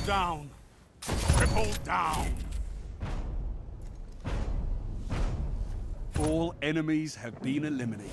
Triple down. Triple down. All enemies have been eliminated.